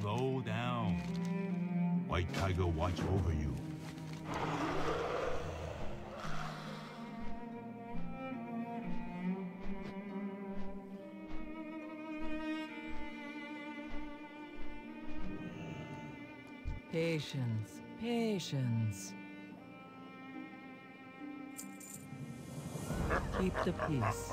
Slow down. White Tiger watch over you. Patience, patience. Keep the peace.